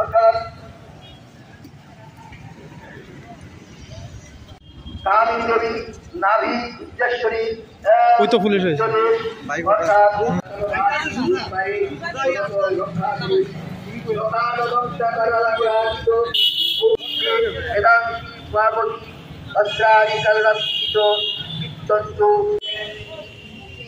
অর্থাৎ কামিনী নাভি উজ্জেশ্বরী ওই তো পুলিশ হয়েছে।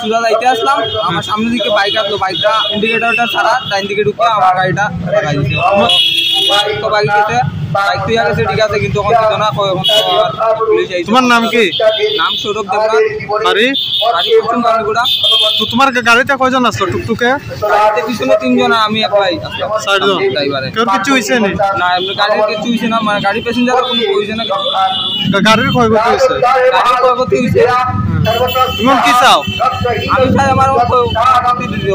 সুদা যাইতে আসলাম আমার সামনের দিকে বাইক আসলো বাইকটা ইন্ডিকেটরটা ছাড়া ডাইন দিকে ঢুকে আমার গাড়িটা লাগাই দিছে তো বাইক ঠিক আছে কিন্তু তোমার নাম কি? নাম সৌরভ দেবনাথ। বাড়ি? গাড়ি পশ্চিম কালীগুড়া তো তোমার গাড়িতে কয়জন আসলো টুকটুকে? গাড়িতে পিছনে তিনজন আমি একলাই চারজন? ড্রাইভারে। কেউ কিছু হয়েছে নি? না এমনি গাড়ির কিছু হয়েছে না মানে গাড়ি প্যাসেঞ্জার কোনো হয়েছে না গাড়ির ক্ষয়ক্ষতি হয়েছে গাড়ির ক্ষয়ক্ষতি হয়েছে তুমি কি চাও? আমি চাই আমার ক্ষয়ক্ষতি দিতে